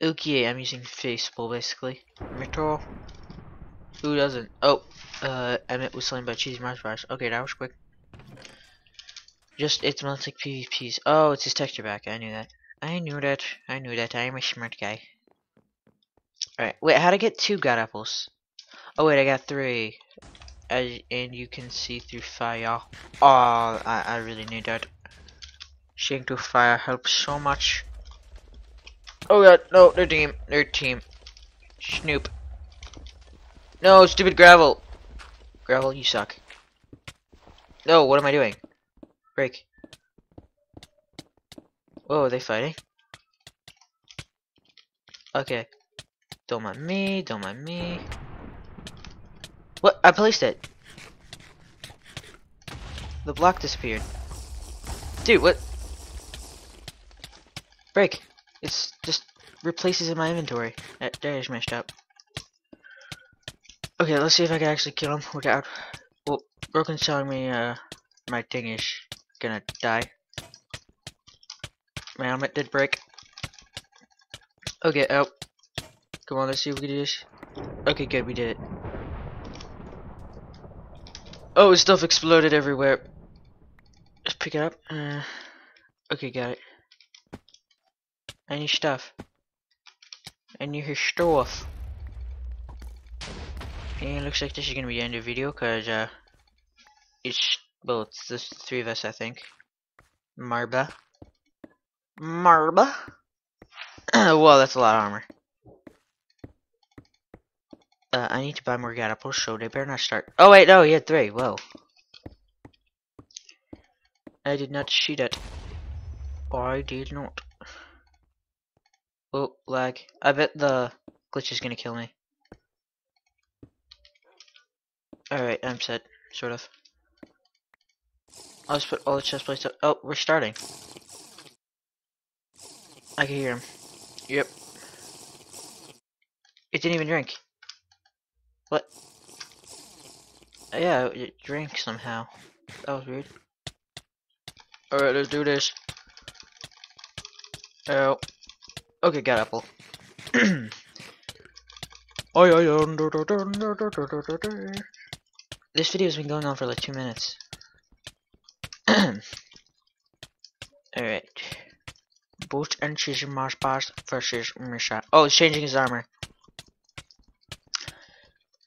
Okay, I'm using Facebook basically. Metal. Who doesn't? Oh, uh, Emmett was slain by cheesy Mars bars. Okay, that was quick. Just, it's smells like PvPs. Oh, it's his texture back. I knew that. I knew that. I knew that. I am a smart guy. Alright, wait, how'd I get two god apples? Oh, wait, I got three. As, and you can see through fire. Oh, I, I really need that. Seeing through fire helps so much. Oh god, no, their team, their team. Snoop. No, stupid gravel. Gravel, you suck. No, what am I doing? Break. Whoa, are they fighting? Okay. Don't mind me, don't mind me. What? I placed it. The block disappeared. Dude, what? Break. It's just replaces in my inventory. That, that is messed up. Okay, let's see if I can actually kill him without. Well, Broken's telling me uh, my thing is gonna die. My helmet did break. Okay, oh. Come on, let's see if we can do this. Okay, good, we did it. Oh, stuff exploded everywhere. Let's pick it up. Uh, okay, got it. Need stuff. Any stuff. And it looks like this is gonna be the end of the video, cause uh, it's well, it's the three of us, I think. Marba. Marba. well, that's a lot of armor. Uh, I need to buy more god so they better not start. Oh wait, no, he had three. Whoa. I did not see that. I did not. Oh, lag. I bet the glitch is gonna kill me. Alright, I'm set. Sort of. I'll just put all the chest plates up. Oh, we're starting. I can hear him. Yep. It didn't even drink. What? Yeah, it drank somehow. That was weird. Alright, let's do this. Oh. Okay, got apple. this video's been going on for like two minutes. Alright. Boot and Cheesy Mars Bars versus Misha. Oh, it's changing his armor.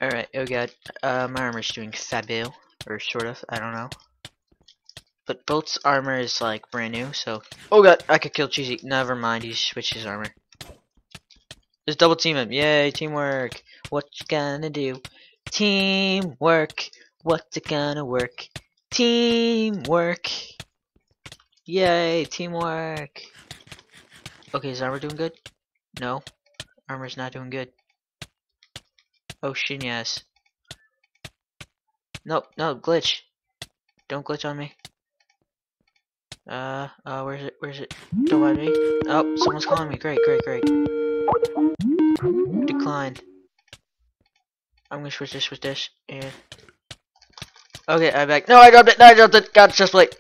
Alright, oh god. Uh, my armor's doing fabu. Or sort of, I don't know. But Bolt's armor is like brand new, so. Oh god, I could kill Cheesy. Never mind, he switched his armor. Just double team him. Yay, teamwork. What you gonna do? Teamwork. What's it gonna work? Teamwork. Yay, teamwork. Okay, is armor doing good? No. Armor's not doing good. Oh, shin yes. Nope, no, glitch. Don't glitch on me. Uh, uh, where's it? Where's it? Don't mind me. Oh, someone's calling me. Great, great, great. Declined. I'm gonna switch this with this, and... Okay, I'm back. No, I dropped it! No, I dropped it! God, chest plate!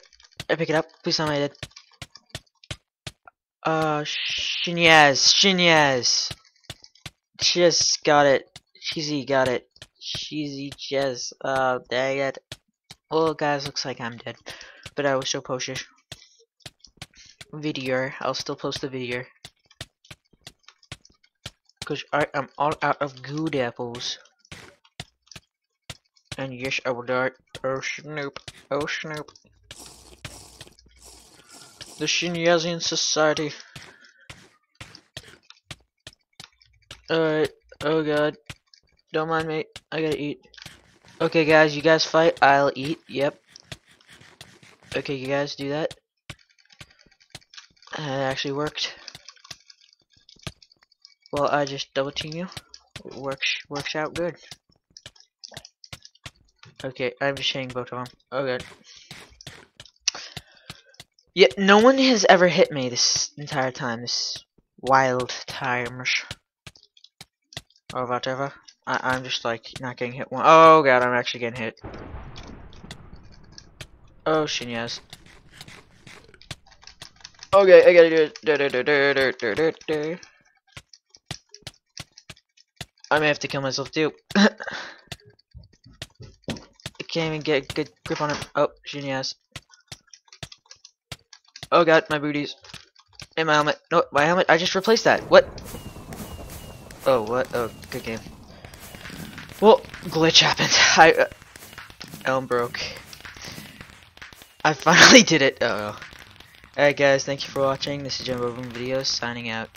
I pick it up. Please tell me I did. Uh, Shinyaz, Shinyaz. Just got it. Cheesy got it. Cheesy just, uh, dang it. Well, guys, looks like I'm dead. But I will still post it. Video. I'll still post the video. Because I am all out of good apples. And yes, I will die. Oh, Snoop. Oh, Snoop. The Shinyazian Society. Alright. Oh god. Don't mind me. I gotta eat. Okay guys, you guys fight. I'll eat. Yep. Okay, you guys do that. It actually worked. Well, I just double team you. It works works out good. Okay, I'm just hitting both of them. Oh god. Yeah, no one has ever hit me this entire time. This wild times. Oh, or whatever. I I'm just like not getting hit one. Oh god, I'm actually getting hit. Oh Shinyas. Okay, I gotta do it. I may have to kill myself too. I can't even get a good grip on her. Oh, shooting ass. Oh god, my booties. And my helmet. No, my helmet. I just replaced that. What? Oh, what? Oh, good game. Well, glitch happened. I uh, Elm broke. I finally did it. Oh. Alright guys, thank you for watching. This is Jumbo Boom Videos signing out.